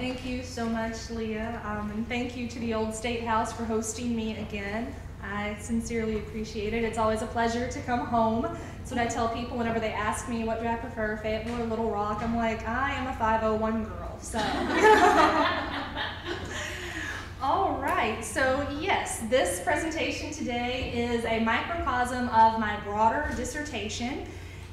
Thank you so much, Leah, um, and thank you to the Old State House for hosting me again. I sincerely appreciate it. It's always a pleasure to come home. That's what I tell people whenever they ask me, what do I prefer, Fayetteville or Little Rock? I'm like, I am a 501 girl, so. All right, so yes, this presentation today is a microcosm of my broader dissertation.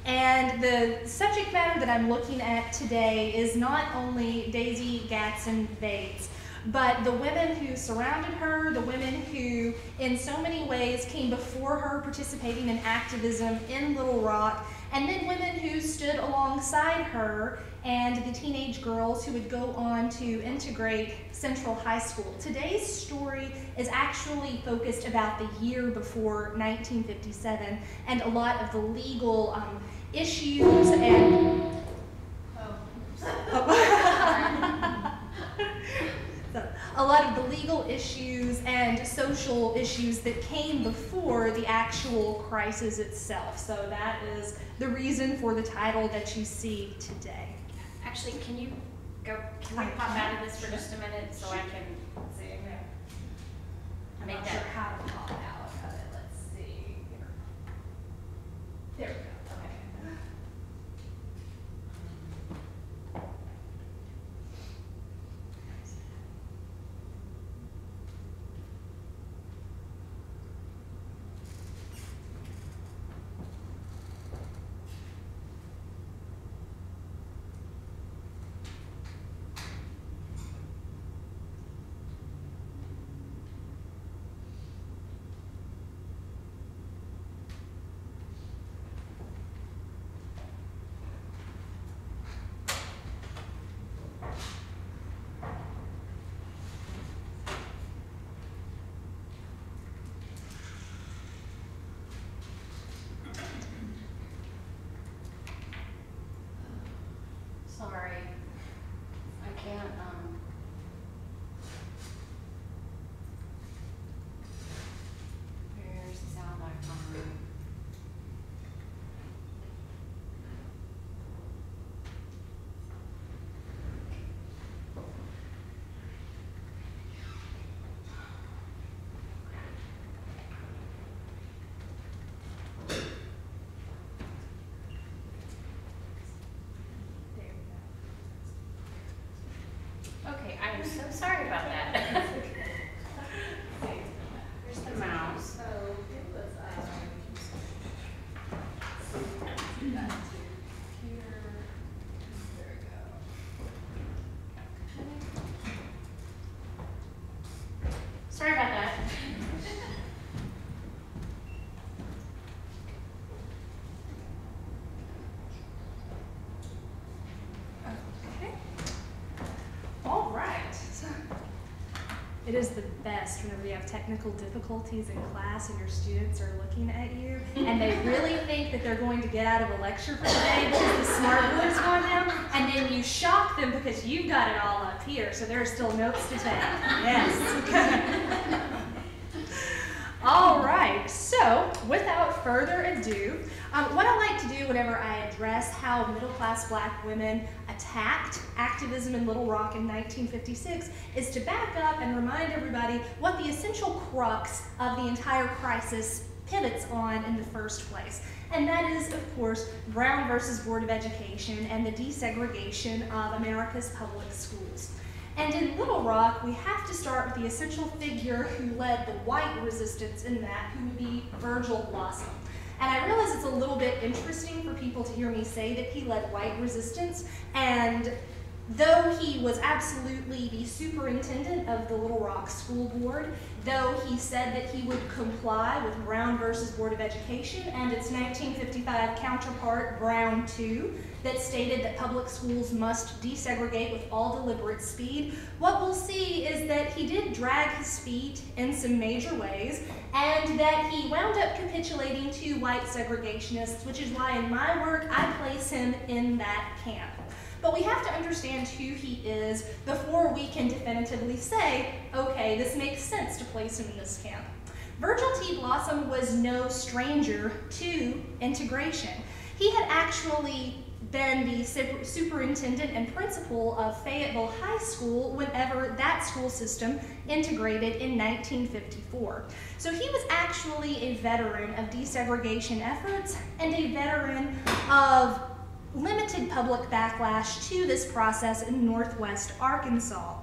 And the subject matter that I'm looking at today is not only Daisy Gatson Bates, but the women who surrounded her, the women who, in so many ways, came before her participating in activism in Little Rock, and then women who stood alongside her and the teenage girls who would go on to integrate Central High School. Today's story is actually focused about the year before 1957 and a lot of the legal um, issues and. a lot of the legal issues and social issues that came before the actual crisis itself. So that is the reason for the title that you see today. Actually, can you go, can we pop out of this for just a minute so I can see? I'm Make not that- sure how to pop out of it. Let's see. There we go. Okay. Sorry. I can't, um. Where's the sound icon? There we go. Okay, I am so sorry about that. Here's the mouse. So it was, uh, got to here. There we go. Sorry about that. Okay. All right. So it is the best whenever you have technical difficulties in class and your students are looking at you and they really think that they're going to get out of a lecture for the day because the smart board's gone down and then you shock them because you've got it all up here so there are still notes to take. Yes. All right, so without further ado, um, what I like to do whenever I address how middle class black women attacked activism in Little Rock in 1956 is to back up and remind everybody what the essential crux of the entire crisis pivots on in the first place. And that is, of course, Brown versus Board of Education and the desegregation of America's public schools. And in Little Rock, we have to start with the essential figure who led the white resistance in that, who would be Virgil Blossom. And I realize it's a little bit interesting for people to hear me say that he led white resistance, and though he was absolutely the superintendent of the Little Rock School Board, though he said that he would comply with Brown versus Board of Education and its 1955 counterpart, Brown 2, that stated that public schools must desegregate with all deliberate speed, what we'll see is that he did drag his feet in some major ways, and that he wound up capitulating to white segregationists, which is why in my work I place him in that camp. But we have to understand who he is before we can definitively say, okay, this makes sense to place him in this camp. Virgil T. Blossom was no stranger to integration. He had actually been the superintendent and principal of Fayetteville High School whenever that school system integrated in 1954. So he was actually a veteran of desegregation efforts and a veteran of limited public backlash to this process in northwest Arkansas.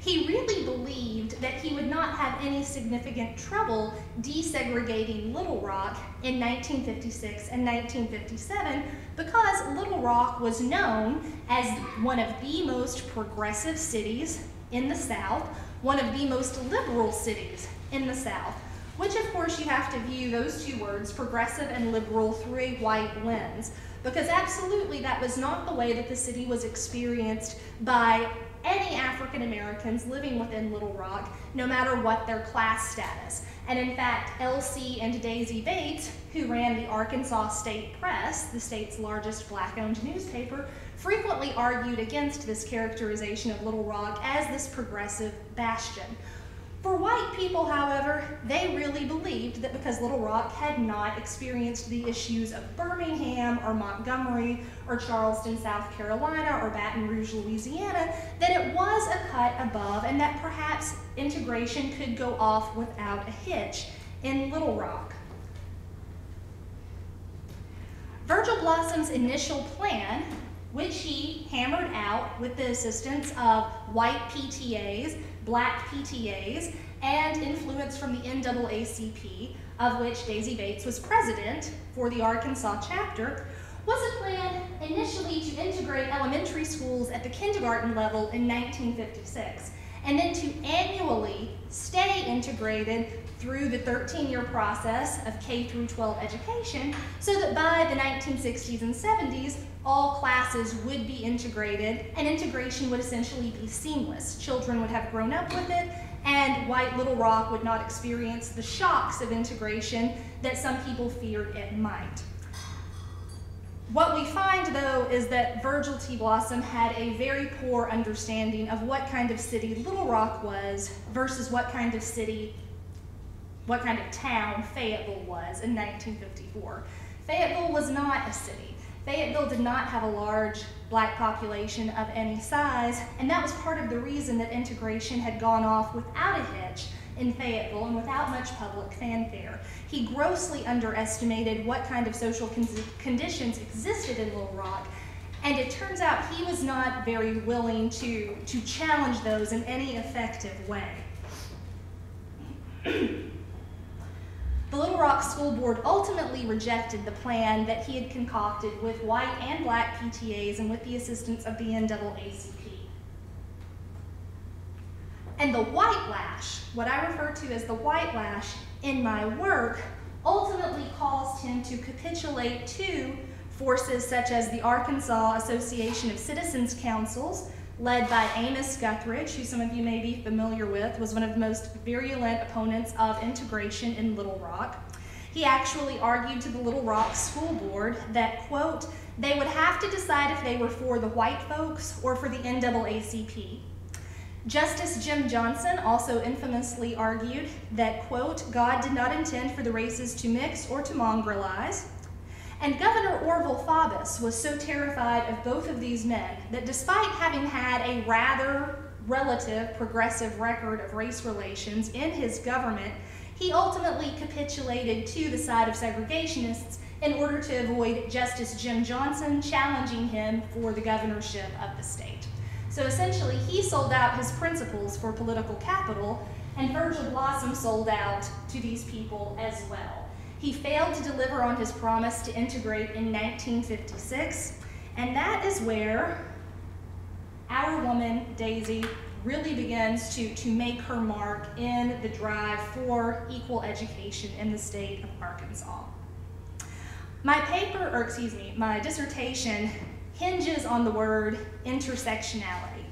He really believed that he would not have any significant trouble desegregating Little Rock in 1956 and 1957 because Little Rock was known as one of the most progressive cities in the South, one of the most liberal cities in the South, which of course you have to view those two words, progressive and liberal, through a white lens. Because absolutely that was not the way that the city was experienced by any African Americans living within Little Rock, no matter what their class status. And in fact, L.C. and Daisy Bates, who ran the Arkansas State Press, the state's largest black owned newspaper, frequently argued against this characterization of Little Rock as this progressive bastion. For white people, however, they really believed that because Little Rock had not experienced the issues of Birmingham or Montgomery or Charleston, South Carolina or Baton Rouge, Louisiana, that it was a cut above and that perhaps integration could go off without a hitch in Little Rock. Virgil Blossom's initial plan, which he hammered out with the assistance of white PTAs, black PTAs, and influence from the NAACP, of which Daisy Bates was president for the Arkansas chapter, was a plan initially to integrate elementary schools at the kindergarten level in 1956, and then to annually stay integrated through the 13-year process of K through 12 education, so that by the 1960s and 70s, all classes would be integrated, and integration would essentially be seamless. Children would have grown up with it, and White Little Rock would not experience the shocks of integration that some people feared it might. What we find, though, is that Virgil T. Blossom had a very poor understanding of what kind of city Little Rock was versus what kind of city, what kind of town Fayetteville was in 1954. Fayetteville was not a city. Fayetteville did not have a large black population of any size, and that was part of the reason that integration had gone off without a hitch in Fayetteville and without much public fanfare. He grossly underestimated what kind of social con conditions existed in Little Rock, and it turns out he was not very willing to, to challenge those in any effective way. Rock School Board ultimately rejected the plan that he had concocted with white and black PTAs and with the assistance of the NAACP. And the white lash, what I refer to as the white lash in my work, ultimately caused him to capitulate to forces such as the Arkansas Association of Citizens Councils, led by Amos Guthridge, who some of you may be familiar with, was one of the most virulent opponents of integration in Little Rock. He actually argued to the Little Rock School Board that, quote, they would have to decide if they were for the white folks or for the NAACP. Justice Jim Johnson also infamously argued that, quote, God did not intend for the races to mix or to mongrelize, and Governor Orval Faubus was so terrified of both of these men that despite having had a rather relative progressive record of race relations in his government, he ultimately capitulated to the side of segregationists in order to avoid Justice Jim Johnson challenging him for the governorship of the state. So essentially, he sold out his principles for political capital, and Virgil Blossom sold out to these people as well. He failed to deliver on his promise to integrate in 1956, and that is where our woman, Daisy, really begins to, to make her mark in the drive for equal education in the state of Arkansas. My paper, or excuse me, my dissertation hinges on the word intersectionality.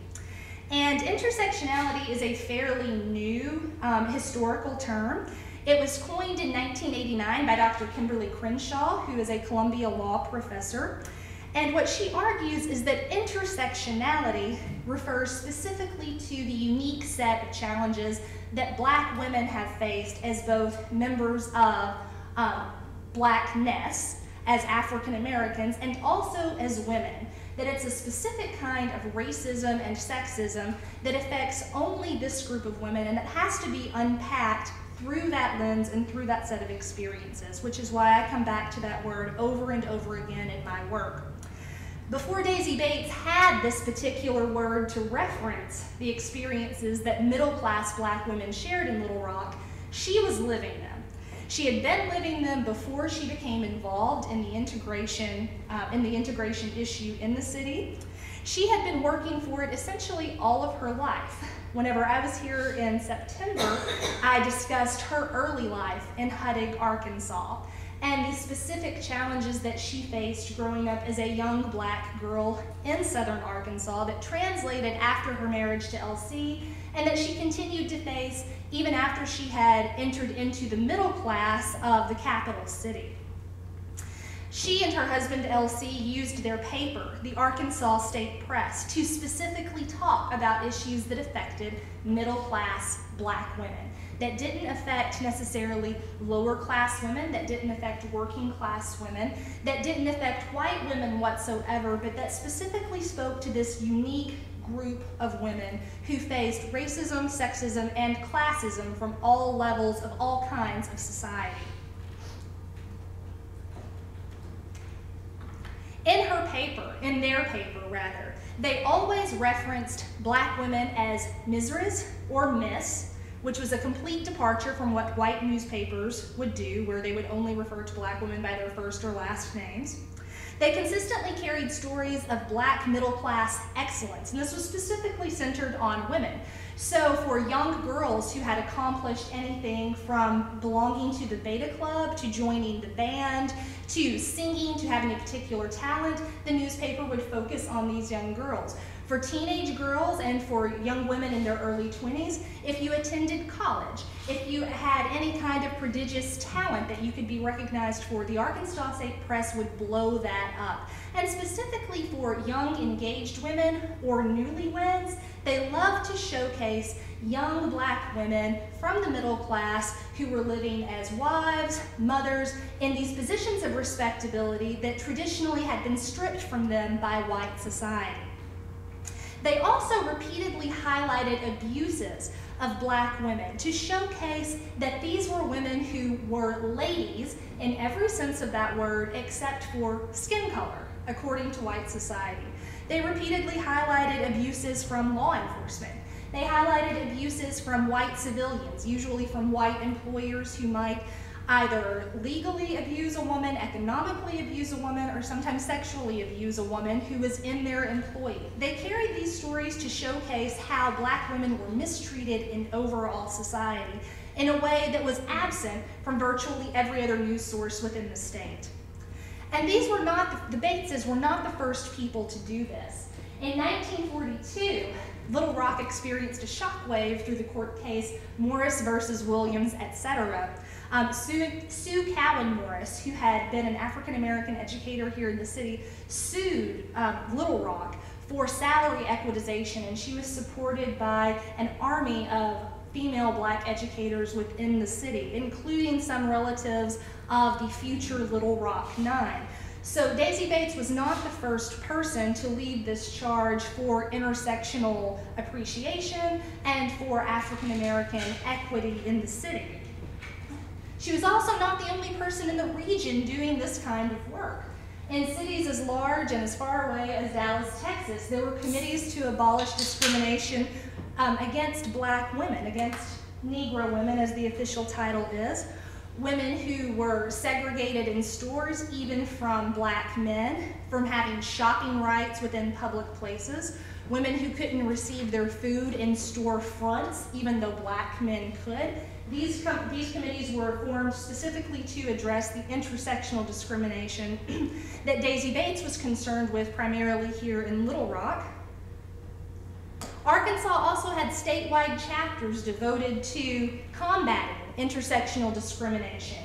And intersectionality is a fairly new um, historical term. It was coined in 1989 by Dr. Kimberly Crenshaw, who is a Columbia Law professor. And what she argues is that intersectionality refers specifically to the unique set of challenges that black women have faced as both members of um, blackness as African Americans and also as women. That it's a specific kind of racism and sexism that affects only this group of women and that has to be unpacked through that lens and through that set of experiences, which is why I come back to that word over and over again in my work. Before Daisy Bates had this particular word to reference the experiences that middle class black women shared in Little Rock, she was living them. She had been living them before she became involved in the integration, uh, in the integration issue in the city. She had been working for it essentially all of her life. Whenever I was here in September, I discussed her early life in Huttig, Arkansas and the specific challenges that she faced growing up as a young black girl in southern Arkansas that translated after her marriage to LC and that she continued to face even after she had entered into the middle class of the capital city. She and her husband LC used their paper, the Arkansas State Press, to specifically talk about issues that affected middle class black women that didn't affect necessarily lower class women, that didn't affect working class women, that didn't affect white women whatsoever, but that specifically spoke to this unique group of women who faced racism, sexism, and classism from all levels of all kinds of society. In her paper, in their paper rather, they always referenced black women as Mrs. or Miss, which was a complete departure from what white newspapers would do, where they would only refer to black women by their first or last names. They consistently carried stories of black middle class excellence, and this was specifically centered on women. So, for young girls who had accomplished anything from belonging to the Beta Club to joining the band to singing to having a particular talent, the newspaper would focus on these young girls. For teenage girls and for young women in their early 20s, if you attended college, if you had any kind of prodigious talent that you could be recognized for, the Arkansas State Press would blow that up. And specifically for young engaged women or newlyweds, they love to showcase young black women from the middle class who were living as wives, mothers, in these positions of respectability that traditionally had been stripped from them by white society. They also repeatedly highlighted abuses of black women to showcase that these were women who were ladies in every sense of that word except for skin color, according to white society. They repeatedly highlighted abuses from law enforcement. They highlighted abuses from white civilians, usually from white employers who might either legally abuse a woman, economically abuse a woman, or sometimes sexually abuse a woman who was in their employ. They carried these stories to showcase how black women were mistreated in overall society in a way that was absent from virtually every other news source within the state. And these were not, the, Bateses were not the first people to do this. In 1942, Little Rock experienced a shockwave through the court case Morris versus Williams, etc., um, Sue, Sue Cowan Morris, who had been an African American educator here in the city, sued um, Little Rock for salary equitization, and she was supported by an army of female black educators within the city, including some relatives of the future Little Rock Nine. So Daisy Bates was not the first person to lead this charge for intersectional appreciation and for African American equity in the city. She was also not the only person in the region doing this kind of work. In cities as large and as far away as Dallas, Texas, there were committees to abolish discrimination um, against black women, against Negro women, as the official title is, women who were segregated in stores, even from black men, from having shopping rights within public places, women who couldn't receive their food in store fronts, even though black men could, these, com these committees were formed specifically to address the intersectional discrimination that Daisy Bates was concerned with primarily here in Little Rock. Arkansas also had statewide chapters devoted to combating intersectional discrimination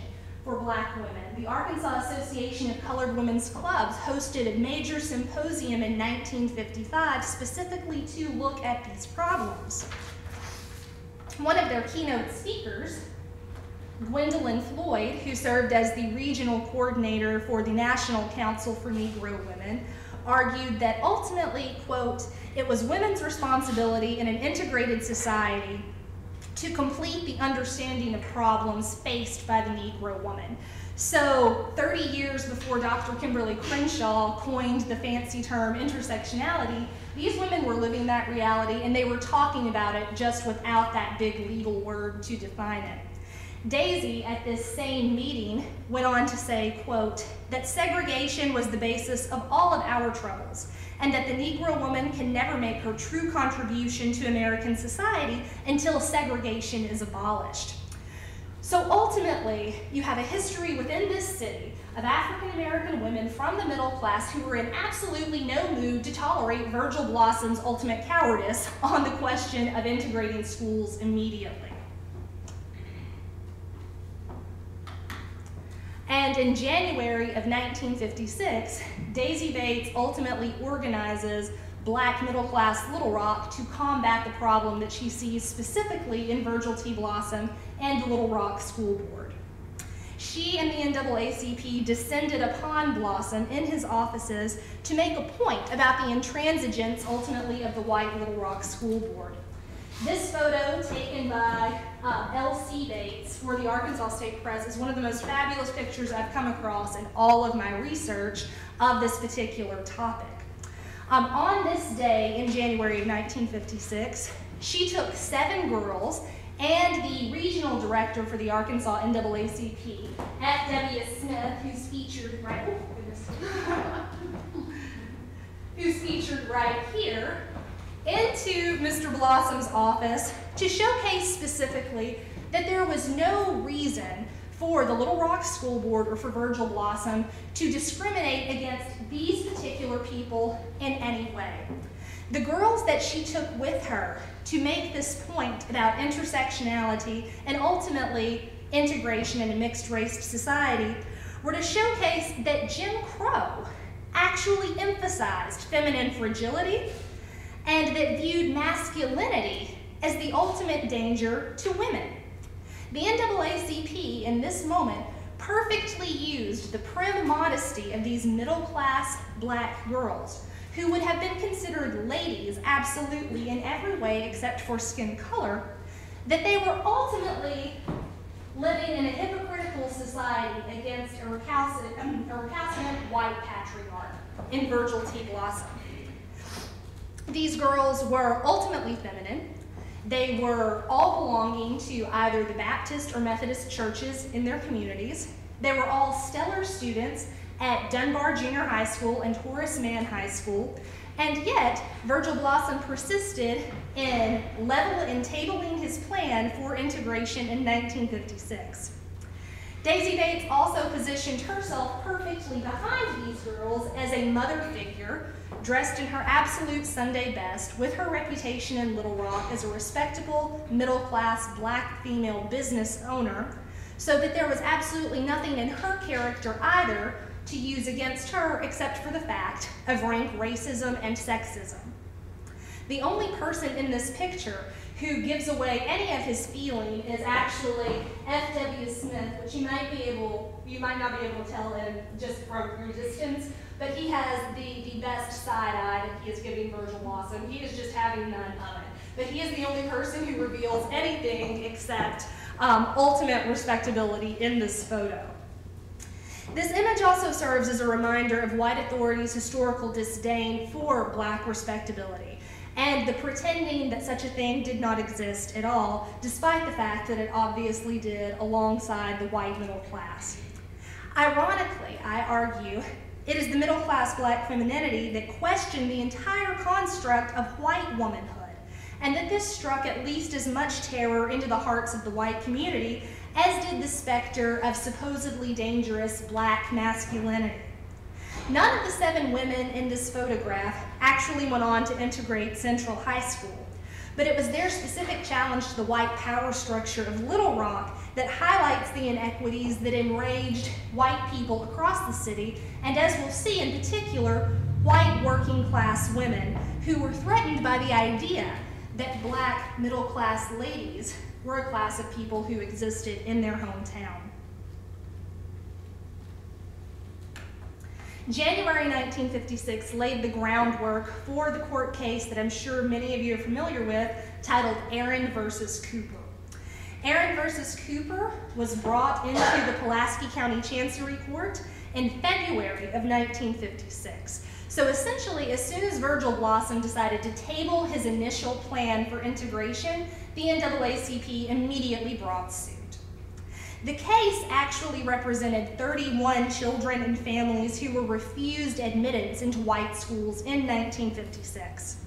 for black women. The Arkansas Association of Colored Women's Clubs hosted a major symposium in 1955 specifically to look at these problems one of their keynote speakers Gwendolyn Floyd, who served as the regional coordinator for the National Council for Negro Women, argued that ultimately, quote, it was women's responsibility in an integrated society to complete the understanding of problems faced by the Negro woman. So 30 years before Dr. Kimberly Crenshaw coined the fancy term intersectionality, these women were living that reality and they were talking about it just without that big legal word to define it. Daisy, at this same meeting, went on to say, quote, that segregation was the basis of all of our troubles, and that the Negro woman can never make her true contribution to American society until segregation is abolished. So ultimately, you have a history within this city of African American women from the middle class who were in absolutely no mood to tolerate Virgil Blossom's ultimate cowardice on the question of integrating schools immediately. And in January of 1956, Daisy Bates ultimately organizes black middle class Little Rock to combat the problem that she sees specifically in Virgil T. Blossom and the Little Rock School Board. She and the NAACP descended upon Blossom in his offices to make a point about the intransigence ultimately of the white Little Rock School Board. This photo taken by uh, L.C. Bates for the Arkansas State Press is one of the most fabulous pictures I've come across in all of my research of this particular topic. Um, on this day in January of 1956, she took seven girls and the regional director for the Arkansas NAACP, F.W. Smith, who's featured right, oh, who's featured right here, into Mr. Blossom's office to showcase specifically that there was no reason for the Little Rock School Board or for Virgil Blossom to discriminate against these particular people in any way. The girls that she took with her to make this point about intersectionality and ultimately integration in a mixed race society were to showcase that Jim Crow actually emphasized feminine fragility and that viewed masculinity as the ultimate danger to women. The NAACP in this moment perfectly used the prim modesty of these middle class black girls who would have been considered ladies absolutely in every way except for skin color, that they were ultimately living in a hypocritical society against a recalcitrant, a recalcitrant white patriarch in Virgil T. Blossom. These girls were ultimately feminine. They were all belonging to either the Baptist or Methodist churches in their communities. They were all stellar students at Dunbar Junior High School and Horace Mann High School. And yet, Virgil Blossom persisted in level and tabling his plan for integration in 1956. Daisy Bates also positioned herself perfectly behind these girls as a mother figure, dressed in her absolute Sunday best, with her reputation in Little Rock as a respectable, middle-class black female business owner, so that there was absolutely nothing in her character either to use against her except for the fact of rank racism and sexism. The only person in this picture who gives away any of his feeling is actually F.W. Smith, which you might be able, you might not be able to tell in just from your distance, but he has the, the best side eye that he is giving Virgil Blossom. He is just having none of it. But he is the only person who reveals anything except um, ultimate respectability in this photo. This image also serves as a reminder of white authorities' historical disdain for black respectability and the pretending that such a thing did not exist at all, despite the fact that it obviously did alongside the white middle class. Ironically, I argue, it is the middle class black femininity that questioned the entire construct of white womanhood, and that this struck at least as much terror into the hearts of the white community as did the specter of supposedly dangerous black masculinity. None of the seven women in this photograph actually went on to integrate Central High School, but it was their specific challenge to the white power structure of Little Rock that highlights the inequities that enraged white people across the city, and as we'll see in particular, white working class women who were threatened by the idea that black middle class ladies were a class of people who existed in their hometown. January 1956 laid the groundwork for the court case that I'm sure many of you are familiar with, titled Aaron versus Cooper. Aaron versus Cooper was brought into the Pulaski County Chancery Court in February of 1956. So essentially, as soon as Virgil Blossom decided to table his initial plan for integration, the NAACP immediately brought suit. The case actually represented 31 children and families who were refused admittance into white schools in 1956.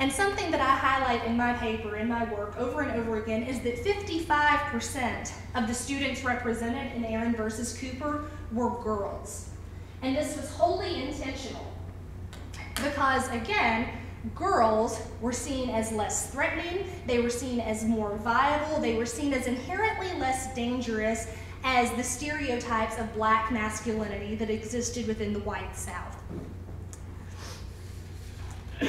And something that I highlight in my paper, in my work, over and over again, is that 55% of the students represented in Aaron versus Cooper were girls. And this was wholly intentional because, again, girls were seen as less threatening, they were seen as more viable, they were seen as inherently less dangerous as the stereotypes of black masculinity that existed within the white South.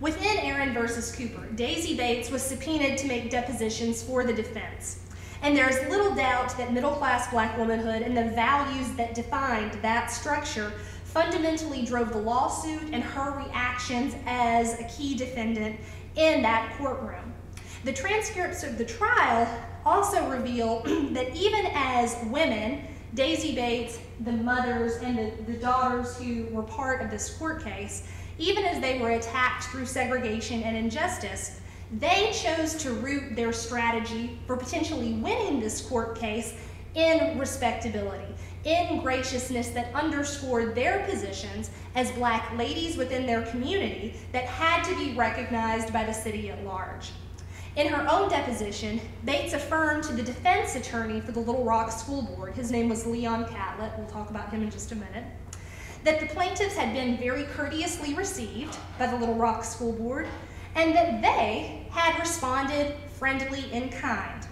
Within Aaron versus Cooper, Daisy Bates was subpoenaed to make depositions for the defense. And there is little doubt that middle class black womanhood and the values that defined that structure fundamentally drove the lawsuit and her reactions as a key defendant in that courtroom. The transcripts of the trial also reveal that even as women, Daisy Bates, the mothers, and the, the daughters who were part of this court case, even as they were attacked through segregation and injustice, they chose to root their strategy for potentially winning this court case in respectability in graciousness that underscored their positions as black ladies within their community that had to be recognized by the city at large. In her own deposition, Bates affirmed to the defense attorney for the Little Rock School Board, his name was Leon Catlett, we'll talk about him in just a minute, that the plaintiffs had been very courteously received by the Little Rock School Board and that they had responded friendly in kind.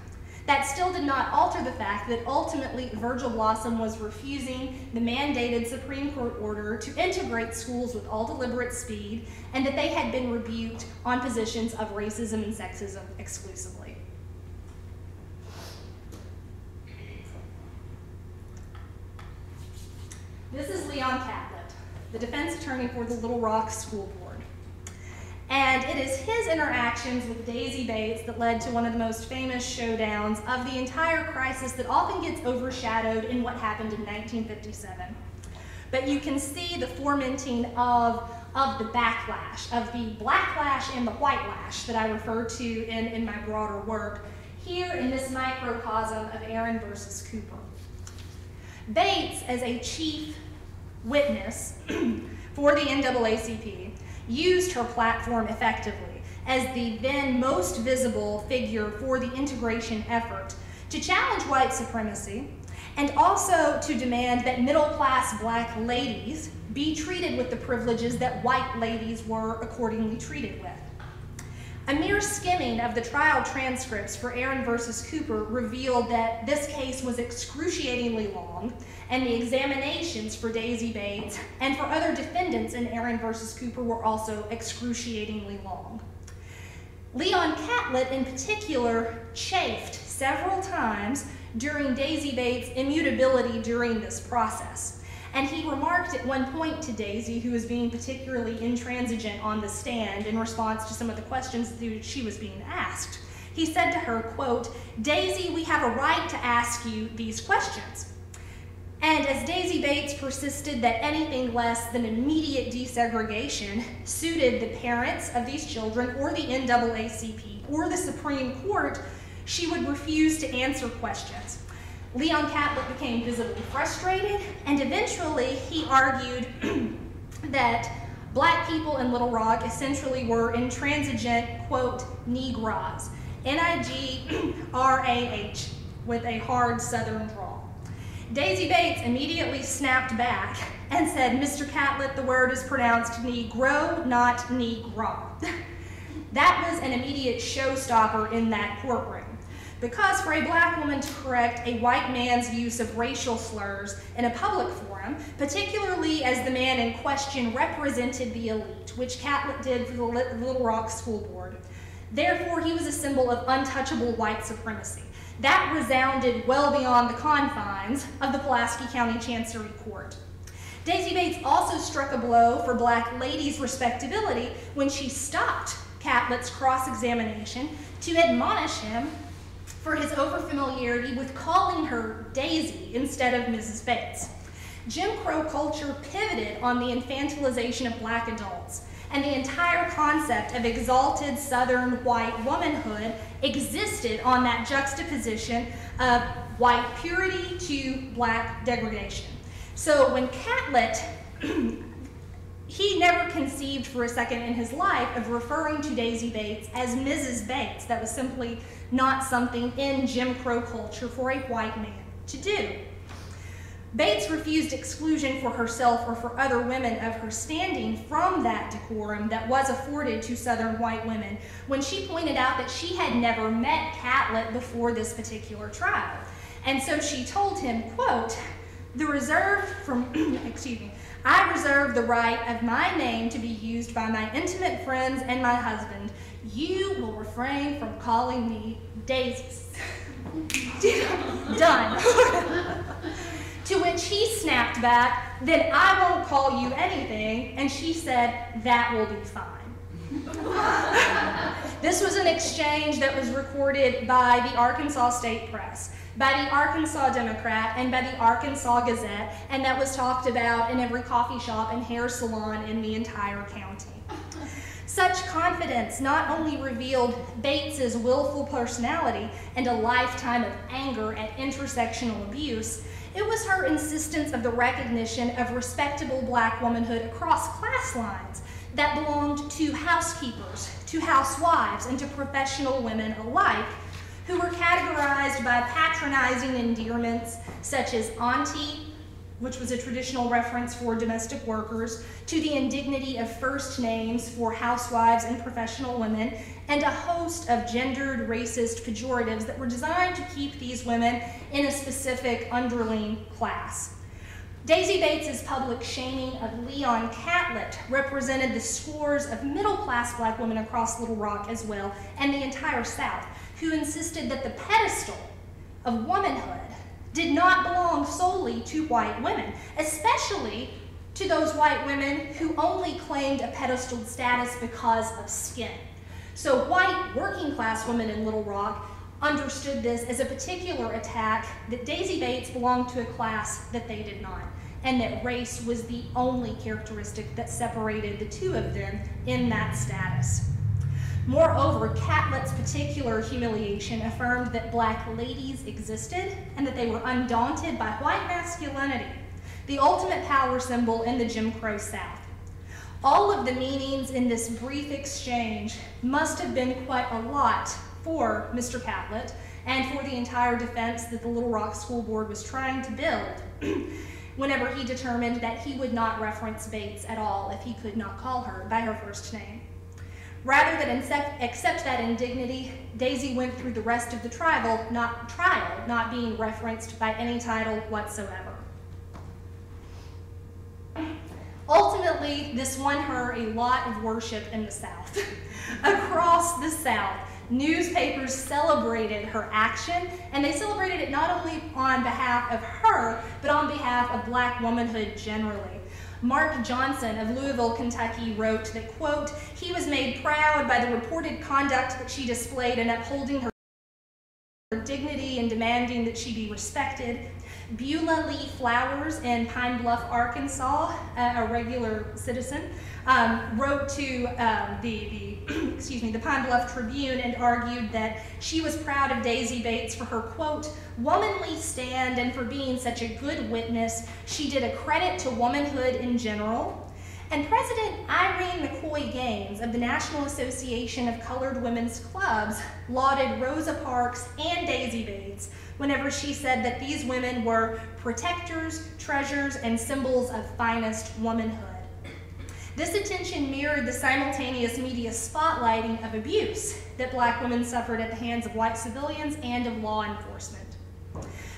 That still did not alter the fact that ultimately Virgil Blossom was refusing the mandated Supreme Court order to integrate schools with all deliberate speed and that they had been rebuked on positions of racism and sexism exclusively. This is Leon Catlett, the defense attorney for the Little Rock School Board. And it is his interactions with Daisy Bates that led to one of the most famous showdowns of the entire crisis that often gets overshadowed in what happened in 1957. But you can see the fomenting of, of the backlash, of the blacklash and the whitelash that I refer to in, in my broader work here in this microcosm of Aaron versus Cooper. Bates, as a chief witness for the NAACP, used her platform effectively as the then most visible figure for the integration effort to challenge white supremacy and also to demand that middle class black ladies be treated with the privileges that white ladies were accordingly treated with. A mere skimming of the trial transcripts for Aaron versus Cooper revealed that this case was excruciatingly long, and the examinations for Daisy Bates and for other defendants in Aaron versus Cooper were also excruciatingly long. Leon Catlett, in particular, chafed several times during Daisy Bates' immutability during this process. And he remarked at one point to Daisy, who was being particularly intransigent on the stand in response to some of the questions that she was being asked. He said to her, quote, Daisy, we have a right to ask you these questions. And as Daisy Bates persisted that anything less than immediate desegregation suited the parents of these children or the NAACP or the Supreme Court, she would refuse to answer questions. Leon Catlett became visibly frustrated, and eventually he argued that black people in Little Rock essentially were intransigent, quote, Negroes, N-I-G-R-A-H, with a hard southern drawl. Daisy Bates immediately snapped back and said, Mr. Catlett, the word is pronounced Negro, not Negro. that was an immediate showstopper in that courtroom. Because for a black woman to correct a white man's use of racial slurs in a public forum, particularly as the man in question represented the elite, which Catlett did for the Little Rock School Board, Therefore, he was a symbol of untouchable white supremacy. That resounded well beyond the confines of the Pulaski County Chancery Court. Daisy Bates also struck a blow for black ladies' respectability when she stopped Catlett's cross-examination to admonish him for his overfamiliarity with calling her Daisy instead of Mrs. Bates. Jim Crow culture pivoted on the infantilization of black adults, and the entire concept of exalted Southern white womanhood existed on that juxtaposition of white purity to black degradation. So when Catlett, he never conceived for a second in his life of referring to Daisy Bates as Mrs. Bates. That was simply not something in Jim Crow culture for a white man to do. Bates refused exclusion for herself or for other women of her standing from that decorum that was afforded to Southern white women when she pointed out that she had never met Catlett before this particular trial. And so she told him, quote, the reserve from, excuse me, I reserve the right of my name to be used by my intimate friends and my husband. You will refrain from calling me Daisies. Done. to which he snapped back, then I won't call you anything. And she said, that will be fine. this was an exchange that was recorded by the Arkansas State Press by the Arkansas Democrat and by the Arkansas Gazette, and that was talked about in every coffee shop and hair salon in the entire county. Such confidence not only revealed Bates's willful personality and a lifetime of anger at intersectional abuse, it was her insistence of the recognition of respectable black womanhood across class lines that belonged to housekeepers, to housewives, and to professional women alike who were categorized by patronizing endearments such as auntie, which was a traditional reference for domestic workers, to the indignity of first names for housewives and professional women, and a host of gendered racist pejoratives that were designed to keep these women in a specific underling class. Daisy Bates's public shaming of Leon Catlett represented the scores of middle-class black women across Little Rock as well, and the entire South, who insisted that the pedestal of womanhood did not belong solely to white women, especially to those white women who only claimed a pedestal status because of skin. So white working class women in Little Rock understood this as a particular attack that Daisy Bates belonged to a class that they did not, and that race was the only characteristic that separated the two of them in that status. Moreover, Catlett's particular humiliation affirmed that black ladies existed and that they were undaunted by white masculinity, the ultimate power symbol in the Jim Crow South. All of the meanings in this brief exchange must have been quite a lot for Mr. Catlett and for the entire defense that the Little Rock School Board was trying to build whenever he determined that he would not reference Bates at all if he could not call her by her first name. Rather than accept that indignity, Daisy went through the rest of the trial not, trial, not being referenced by any title whatsoever. Ultimately, this won her a lot of worship in the South. Across the South, newspapers celebrated her action, and they celebrated it not only on behalf of her, but on behalf of black womanhood generally. Mark Johnson of Louisville, Kentucky wrote that, quote, he was made proud by the reported conduct that she displayed in upholding her dignity and demanding that she be respected. Beulah Lee Flowers in Pine Bluff, Arkansas, a regular citizen, um, wrote to um, the, the excuse me, the Pine Bluff Tribune and argued that she was proud of Daisy Bates for her, quote, womanly stand and for being such a good witness. She did a credit to womanhood in general. And President Irene McCoy Gaines of the National Association of Colored Women's Clubs lauded Rosa Parks and Daisy Bates whenever she said that these women were protectors, treasures, and symbols of finest womanhood. This attention mirrored the simultaneous media spotlighting of abuse that black women suffered at the hands of white civilians and of law enforcement.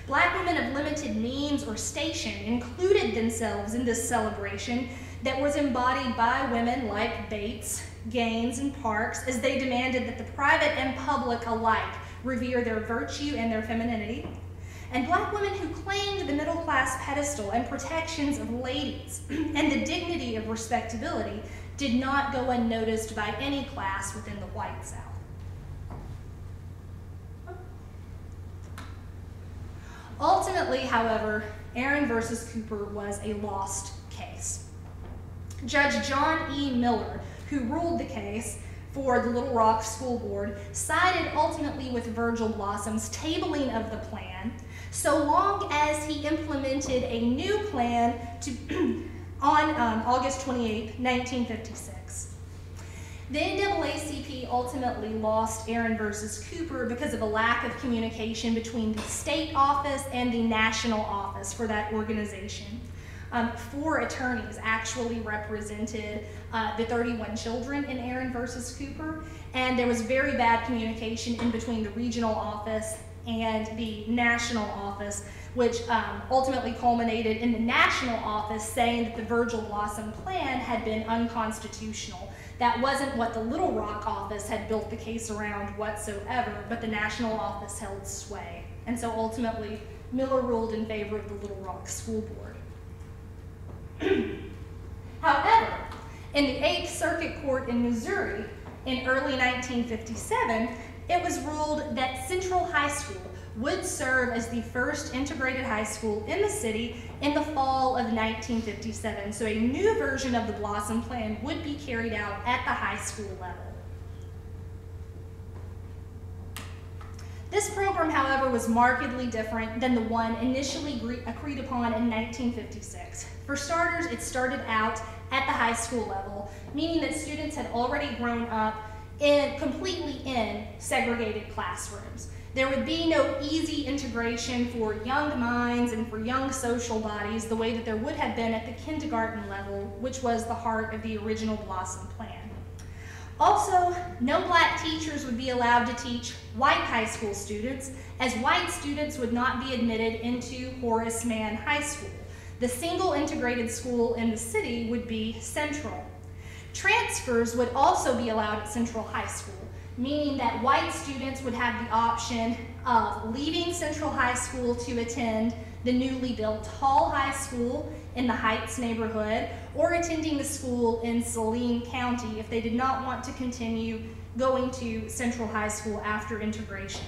Black women of limited means or station included themselves in this celebration that was embodied by women like Bates, Gaines, and Parks as they demanded that the private and public alike revere their virtue and their femininity. And black women who claimed the middle class pedestal and protections of ladies and the dignity of respectability did not go unnoticed by any class within the white South. Ultimately, however, Aaron versus Cooper was a lost case. Judge John E. Miller, who ruled the case for the Little Rock School Board, sided ultimately with Virgil Blossom's tabling of the plan, so long as he implemented a new plan to, on um, August 28, 1956. The NAACP ultimately lost Aaron versus Cooper because of a lack of communication between the state office and the national office for that organization. Um, four attorneys actually represented uh, the 31 children in Aaron versus Cooper, and there was very bad communication in between the regional office and the national office, which um, ultimately culminated in the national office saying that the Virgil Blossom plan had been unconstitutional. That wasn't what the Little Rock office had built the case around whatsoever, but the national office held sway. And so ultimately, Miller ruled in favor of the Little Rock School Board. However, in the Eighth Circuit Court in Missouri in early 1957, it was ruled that Central High School would serve as the first integrated high school in the city in the fall of 1957. So a new version of the Blossom Plan would be carried out at the high school level. This program, however, was markedly different than the one initially agreed upon in 1956. For starters, it started out at the high school level, meaning that students had already grown up in, completely in segregated classrooms. There would be no easy integration for young minds and for young social bodies the way that there would have been at the kindergarten level, which was the heart of the original Blossom Plan. Also, no black teachers would be allowed to teach white high school students, as white students would not be admitted into Horace Mann High School. The single integrated school in the city would be Central. Transfers would also be allowed at Central High School meaning that white students would have the option of leaving Central High School to attend the newly built Hall High School in the Heights neighborhood or attending the school in Saline County if they did not want to continue going to Central High School after integration.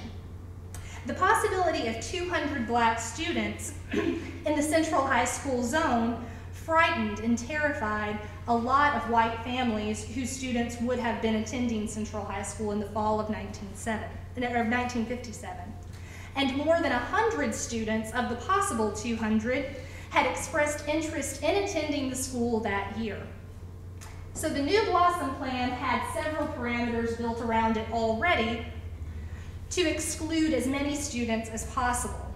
The possibility of 200 black students in the Central High School zone frightened and terrified a lot of white families whose students would have been attending Central High School in the fall of 1957. And more than 100 students of the possible 200 had expressed interest in attending the school that year. So the new Blossom Plan had several parameters built around it already to exclude as many students as possible.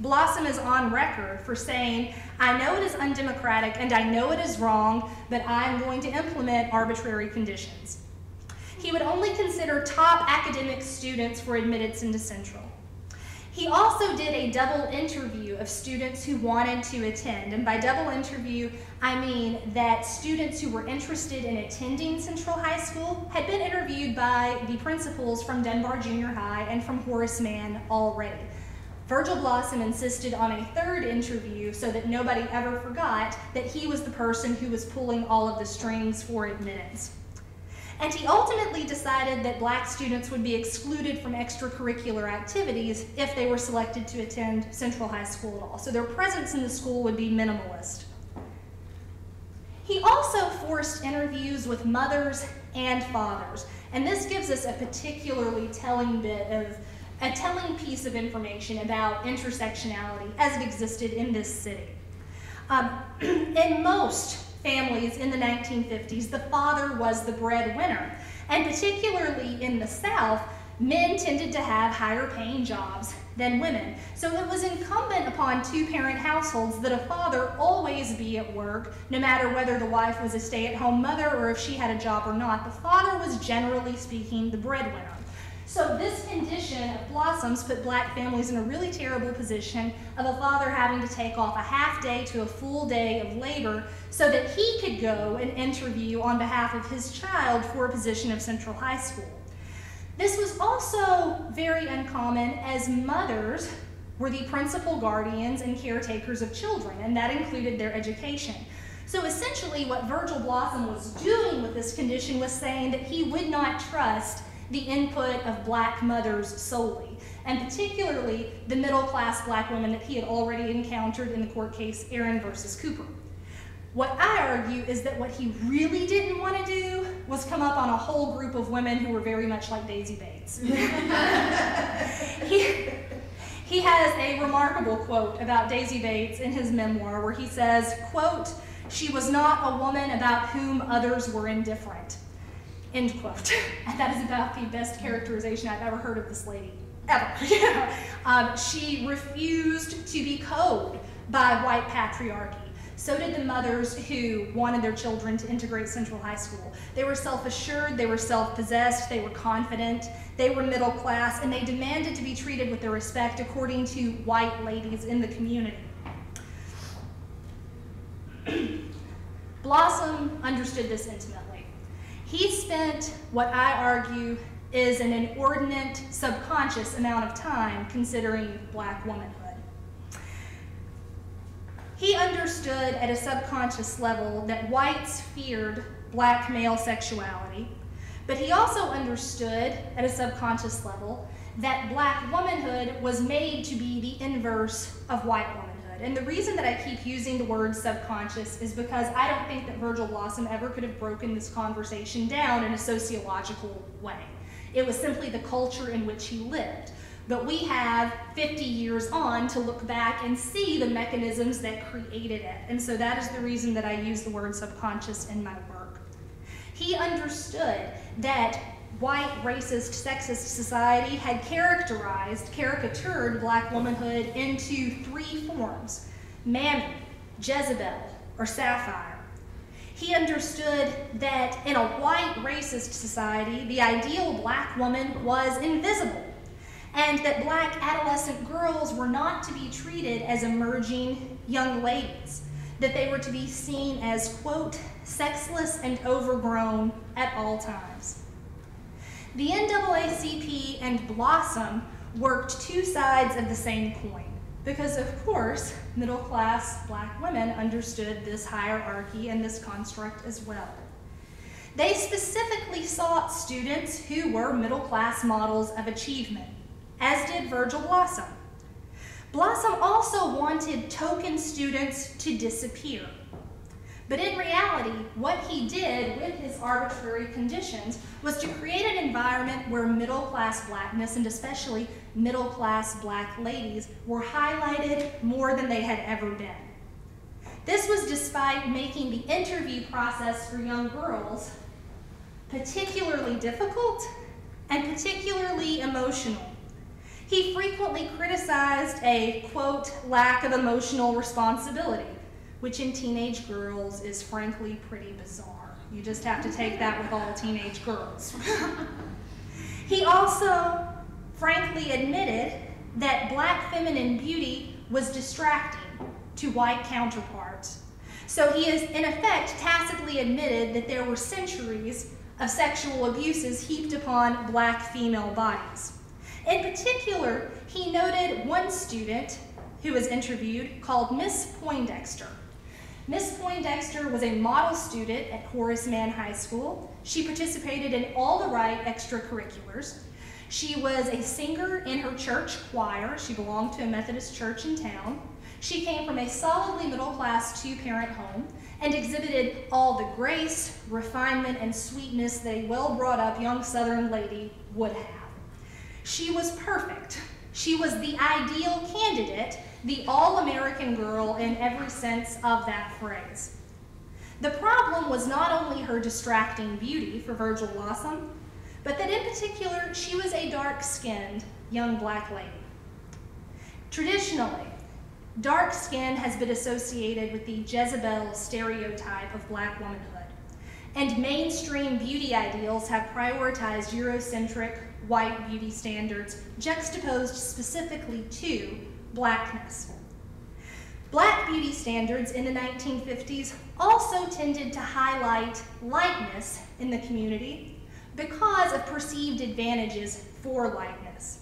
Blossom is on record for saying, I know it is undemocratic and I know it is wrong, but I'm going to implement arbitrary conditions. He would only consider top academic students for admittance into Central. He also did a double interview of students who wanted to attend. And by double interview, I mean that students who were interested in attending Central High School had been interviewed by the principals from Dunbar Junior High and from Horace Mann already. Virgil Blossom insisted on a third interview so that nobody ever forgot that he was the person who was pulling all of the strings for admittance. And he ultimately decided that black students would be excluded from extracurricular activities if they were selected to attend Central High School at all. So their presence in the school would be minimalist. He also forced interviews with mothers and fathers. And this gives us a particularly telling bit of a telling piece of information about intersectionality as it existed in this city. Um, in most families in the 1950s, the father was the breadwinner, and particularly in the South, men tended to have higher paying jobs than women. So it was incumbent upon two parent households that a father always be at work, no matter whether the wife was a stay at home mother or if she had a job or not. The father was generally speaking the breadwinner. So this condition of Blossom's put black families in a really terrible position of a father having to take off a half day to a full day of labor so that he could go and interview on behalf of his child for a position of Central High School. This was also very uncommon as mothers were the principal guardians and caretakers of children, and that included their education. So essentially, what Virgil Blossom was doing with this condition was saying that he would not trust the input of black mothers solely, and particularly the middle class black women that he had already encountered in the court case Aaron versus Cooper. What I argue is that what he really didn't want to do was come up on a whole group of women who were very much like Daisy Bates. he, he has a remarkable quote about Daisy Bates in his memoir where he says, quote, she was not a woman about whom others were indifferent, end quote. And that is about the best characterization I've ever heard of this lady, ever. um, she refused to be cowed by white patriarchy. So did the mothers who wanted their children to integrate Central High School. They were self assured, they were self possessed, they were confident, they were middle class, and they demanded to be treated with the respect according to white ladies in the community. Blossom understood this intimately. He spent what I argue is an inordinate subconscious amount of time considering black womanhood. He understood at a subconscious level that whites feared black male sexuality, but he also understood at a subconscious level that black womanhood was made to be the inverse of white womanhood. And the reason that I keep using the word subconscious is because I don't think that Virgil Blossom ever could have broken this conversation down in a sociological way. It was simply the culture in which he lived. But we have 50 years on to look back and see the mechanisms that created it. And so that is the reason that I use the word subconscious in my work. He understood that white, racist, sexist society had characterized, caricatured black womanhood into three forms Mammy, Jezebel, or Sapphire. He understood that in a white, racist society, the ideal black woman was invisible and that black adolescent girls were not to be treated as emerging young ladies, that they were to be seen as, quote, sexless and overgrown at all times. The NAACP and Blossom worked two sides of the same coin because, of course, middle class black women understood this hierarchy and this construct as well. They specifically sought students who were middle class models of achievement as did Virgil Blossom. Blossom also wanted token students to disappear. But in reality, what he did with his arbitrary conditions was to create an environment where middle class blackness, and especially middle class black ladies, were highlighted more than they had ever been. This was despite making the interview process for young girls particularly difficult and particularly emotional. He frequently criticized a, quote, lack of emotional responsibility, which in teenage girls is frankly pretty bizarre. You just have to take that with all teenage girls. he also frankly admitted that black feminine beauty was distracting to white counterparts. So he is, in effect, tacitly admitted that there were centuries of sexual abuses heaped upon black female bodies. In particular, he noted one student who was interviewed called Miss Poindexter. Miss Poindexter was a model student at Horace Mann High School. She participated in all the right extracurriculars. She was a singer in her church choir. She belonged to a Methodist church in town. She came from a solidly middle class two parent home and exhibited all the grace, refinement, and sweetness that a well brought up young Southern lady would have. She was perfect. She was the ideal candidate, the all American girl in every sense of that phrase. The problem was not only her distracting beauty for Virgil Blossom, but that in particular she was a dark skinned young black lady. Traditionally, dark skin has been associated with the Jezebel stereotype of black womanhood, and mainstream beauty ideals have prioritized Eurocentric white beauty standards juxtaposed specifically to blackness. Black beauty standards in the 1950s also tended to highlight lightness in the community because of perceived advantages for lightness.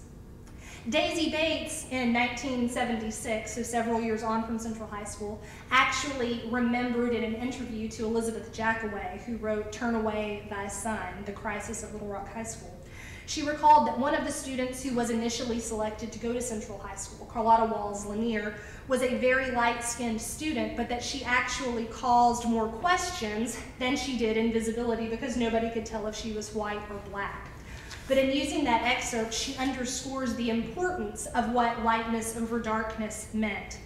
Daisy Bates in 1976, so several years on from Central High School, actually remembered in an interview to Elizabeth Jacoway, who wrote Turn Away Thy Son, The Crisis at Little Rock High School. She recalled that one of the students who was initially selected to go to Central High School, Carlotta Walls LaNier, was a very light-skinned student, but that she actually caused more questions than she did in visibility because nobody could tell if she was white or black. But in using that excerpt, she underscores the importance of what lightness over darkness meant.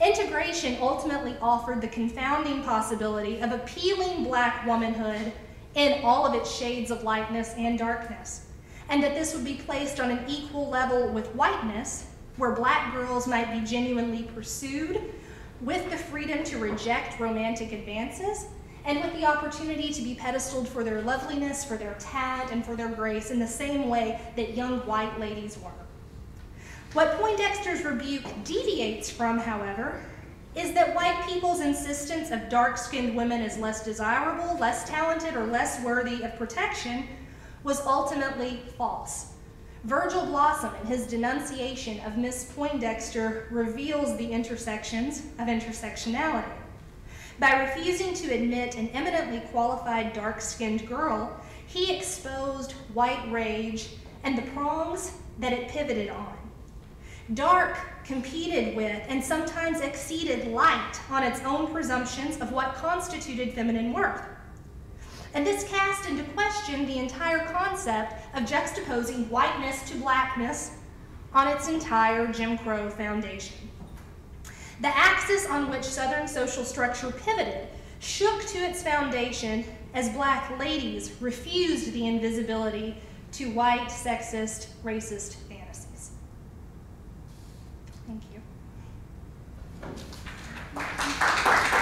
Integration ultimately offered the confounding possibility of appealing black womanhood in all of its shades of lightness and darkness, and that this would be placed on an equal level with whiteness, where black girls might be genuinely pursued with the freedom to reject romantic advances and with the opportunity to be pedestaled for their loveliness, for their talent, and for their grace in the same way that young white ladies were. What Poindexter's rebuke deviates from, however, is that white people's insistence of dark-skinned women as less desirable, less talented, or less worthy of protection was ultimately false. Virgil Blossom, in his denunciation of Miss Poindexter, reveals the intersections of intersectionality. By refusing to admit an eminently qualified dark-skinned girl, he exposed white rage and the prongs that it pivoted on. Dark competed with and sometimes exceeded light on its own presumptions of what constituted feminine worth. And this cast into question the entire concept of juxtaposing whiteness to blackness on its entire Jim Crow foundation. The axis on which Southern social structure pivoted shook to its foundation as black ladies refused the invisibility to white, sexist, racist Aplausos